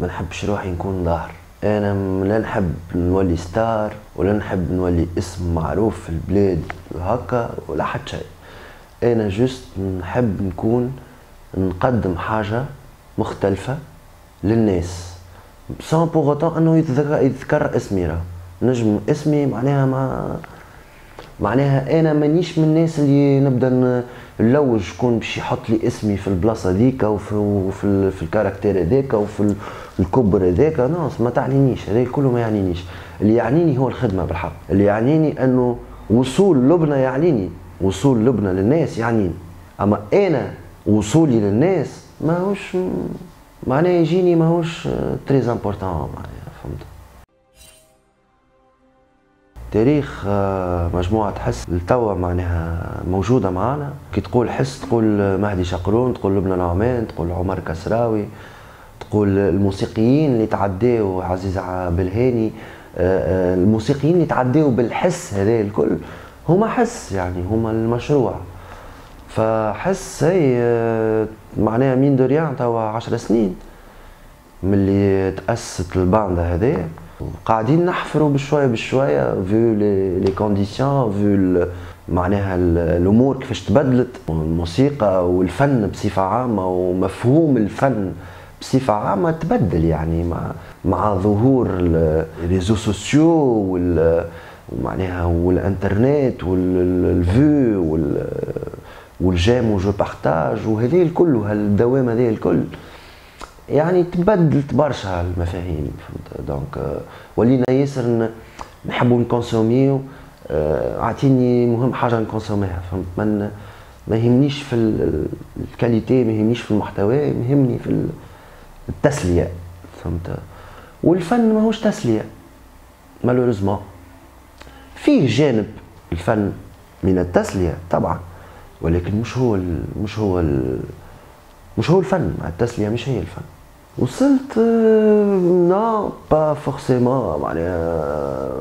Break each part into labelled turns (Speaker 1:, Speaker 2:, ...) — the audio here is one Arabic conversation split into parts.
Speaker 1: ما نحبش روحي نكون ظاهر. أنا لا نحب نولي star ولا نحب نولي اسم معروف في البلاد هكا ولا حتى شيء. أنا juste نحب نكون نقدم حاجة مختلفة للناس. sans pour autant أنه يتذكر, يتذكر اسمي راه. نجم اسمي معناها ما معناها أنا مانيش من الناس اللي نبدأ نلوج شكون باش يحط لي اسمي في البلاصة ذيك وفي وفي في ال caractère هذاك وفي الكبر هذاك non ما تعنينيش. هذا كله ما يعنينيش. اللي يعنيني هو الخدمة بالحق. اللي يعنيني أنه وصول لبنى يعنيني. وصول لبنى للناس يعنيني. أما أنا وصولي للناس ماهوش معناه يجيني ماهوش très important معناها تاريخ آه، مجموعة حس التوا معناها موجودة معنا كي تقول حس تقول مهدي شقرون تقول لبنى نعمان تقول عمر كسراوي تقول الموسيقيين اللي تعداو عزيز بالهاني آه، آه، الموسيقيين اللي تعداو بالحس هذا الكل هما حس يعني هما المشروع. فحس هي معناها mine de rien توا عشر سنين ملي تأسست ال band هذه قاعدين نحفروا بشوية بشوية vu les conditions vu معناها الأمور كيفاش تبدلت. الموسيقى والفن بصفة عامة ومفهوم الفن بصفة عامة تبدل يعني مع مع ظهور ال réseaux sociaux وال ومعناها والإنترنت وال vues وال j'aime و je partage وهذه الكل وهالدوام هذه الكل. يعني تبدلت برشا المفاهيم donc آه، ولينا ياسر نحبوا نكونسوميو آه، اعطيني مهم حاجة نكونسوميها فهمت؟ من ما يهمنيش في ال qualité ما يهمنيش في المحتوى يهمني في التسلية فهمت؟ والفن ماهوش تسلية malheureusement. فيه جانب الفن من التسلية طبعا ولكن مش هو مش هو مش هو الفن التسلية مش هي الفن. وصلت non pas forcément معناها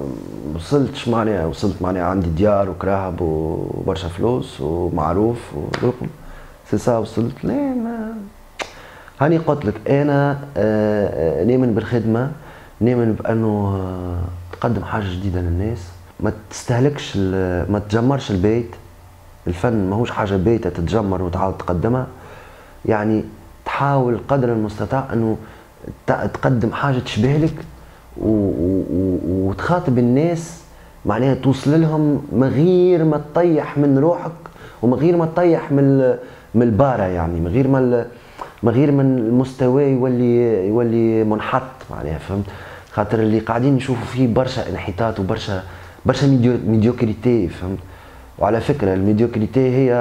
Speaker 1: وصلتش معناها وصلت معناها عندي ديار وكراهب وبرشا فلوس ومعروف ورقم. سي سا وصلت. لا ما هاني قلت لك أنا آه، نامن بالخدمة نامن بأنه آه، تقدم حاجة جديدة للناس. ما تستهلكش ما تجمرش البيت. الفن ماهوش حاجة بيته تتجمر وتعاود تقدمها. يعني تحاول قدر المستطاع أنه تقدم حاجة تشبه لك وتخاطب الناس معناها توصل لهم من غير ما تطيح من روحك ومن غير ما تطيح من من البارة يعني من غير ما من غير من المستوى يولي يولي منحط معناها فهمت؟ خاطر اللي قاعدين نشوفوا فيه برشا انحطاط وبرشا برشا médiocrité فهمت؟ وعلى فكرة ال médiocrité هي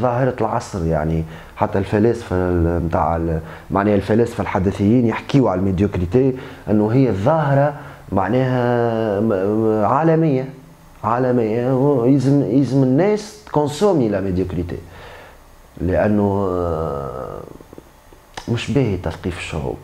Speaker 1: ظاهرة العصر يعني. حتى الفلاسفة نتاع معناها الفلاسفة الحدثيين يحكيوا على ال médiocrité إنه هي ظاهرة معناها عالمية عالمية يلزم يلزم الناس تكونسومي la médiocrité لأنه مش باهي تثقيف الشعوب.